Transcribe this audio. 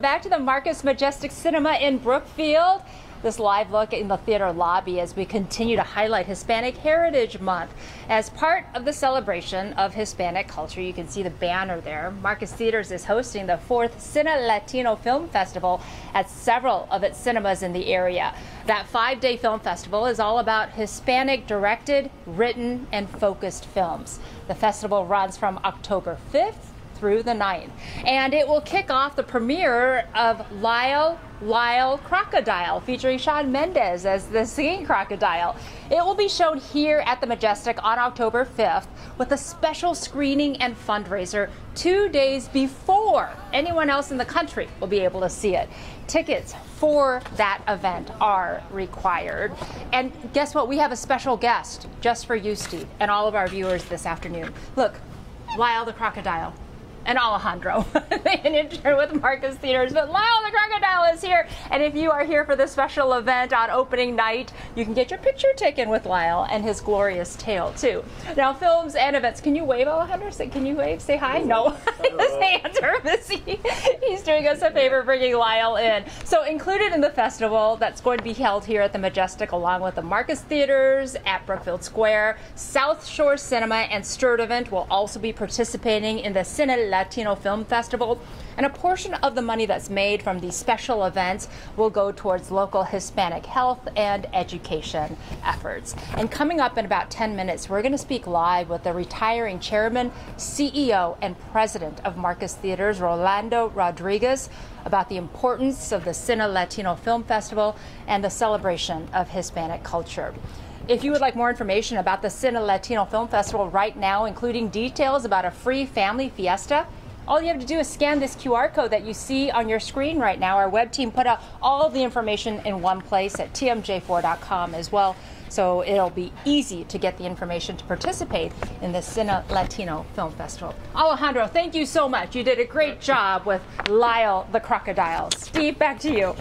Back to the Marcus Majestic Cinema in Brookfield. This live look in the theater lobby as we continue to highlight Hispanic Heritage Month. As part of the celebration of Hispanic culture, you can see the banner there. Marcus Theaters is hosting the fourth Cine Latino Film Festival at several of its cinemas in the area. That five day film festival is all about Hispanic directed, written, and focused films. The festival runs from October 5th through the 9th. And it will kick off the premiere of Lyle Lyle Crocodile, featuring Shawn Mendes as the singing crocodile. It will be shown here at the Majestic on October 5th with a special screening and fundraiser two days before anyone else in the country will be able to see it. Tickets for that event are required. And guess what? We have a special guest just for you, Steve, and all of our viewers this afternoon. Look, Lyle the crocodile and Alejandro, an intern with Marcus Theaters. But Lyle the Crocodile is here. And if you are here for the special event on opening night, you can get your picture taken with Lyle and his glorious tail, too. Now, films and events. Can you wave, Alejandro? Can you wave? Say hi? No. his hands are busy. Doing us a favor bringing Lyle in. So, included in the festival that's going to be held here at the Majestic, along with the Marcus Theaters at Brookfield Square, South Shore Cinema, and Sturtevant will also be participating in the Cine Latino Film Festival. And a portion of the money that's made from these special events will go towards local Hispanic health and education efforts. And coming up in about 10 minutes, we're going to speak live with the retiring chairman, CEO, and president of Marcus Theaters, Rolando Rodriguez, about the importance of the Cine Latino Film Festival and the celebration of Hispanic culture. If you would like more information about the Cine Latino Film Festival right now, including details about a free family fiesta, all you have to do is scan this QR code that you see on your screen right now. Our web team put out all the information in one place at tmj4.com as well. So it'll be easy to get the information to participate in the Cine Latino Film Festival. Alejandro, thank you so much. You did a great job with Lyle the Crocodile. Steve, back to you.